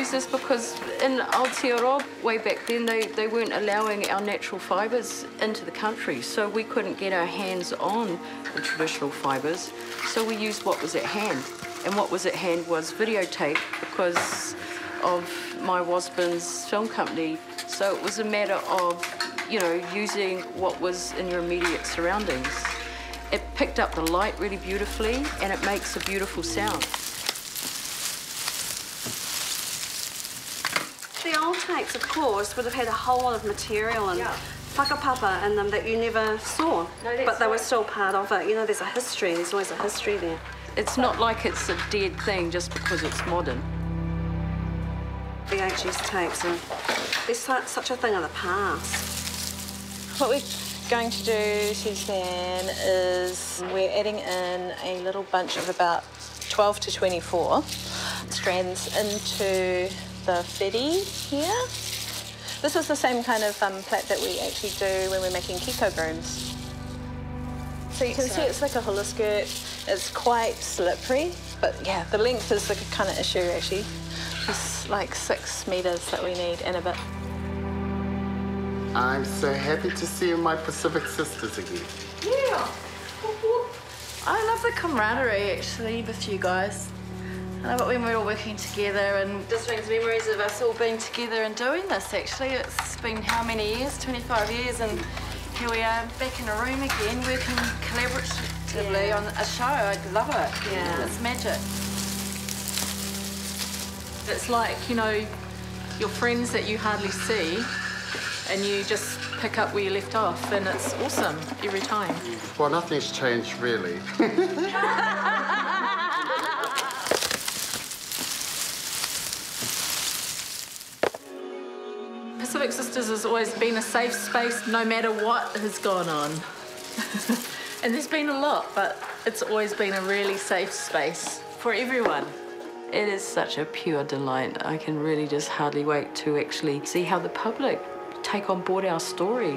is because in Aotearoa, way back then, they, they weren't allowing our natural fibres into the country, so we couldn't get our hands on the traditional fibres, so we used what was at hand. And what was at hand was videotape because of my Wasbin's film company. So it was a matter of, you know, using what was in your immediate surroundings. It picked up the light really beautifully and it makes a beautiful sound. The old tapes, of course, would have had a whole lot of material and Yeah. whakapapa in them that you never saw. that's but they were still part of it. You know, there's a history, there's always a history there. It's not like it's a dead thing just because it's modern. VHS tapes are there's su- such a thing of the past. What we're going to do, Suzanne, is we're adding in a little bunch of about 12 to 24 strands into the fitty here. This is the same kind of um, plait that we actually do when we're making kiko brooms. So you can see it's like a hula skirt. It's quite slippery, but yeah, the length is the kind of issue actually. It's like six meters that we need and a bit. I'm so happy to see my Pacific sisters again. Yeah. I love the camaraderie actually with you guys. I love it when we're all working together and just brings memories of us all being together and doing this actually. It's been how many years? 25 years and here we are back in a room again working collaboratively on a show. I love it. Yeah. It's magic. It's like, you know, your friends that you hardly see and you just pick up where you left off and it's awesome every time. Well, nothing's changed really. Pacific Sisters has always been a safe space no matter what has gone on. and there's been a lot, but it's always been a really safe space for everyone. It is such a pure delight. I can really just hardly wait to actually see how the public take on board our story.